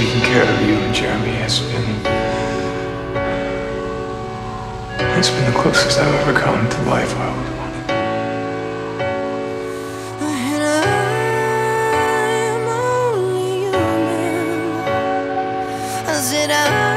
taking care of you and Jeremy has been. It's been the closest I've ever come to life I always wanted. And I'm only human. I said, I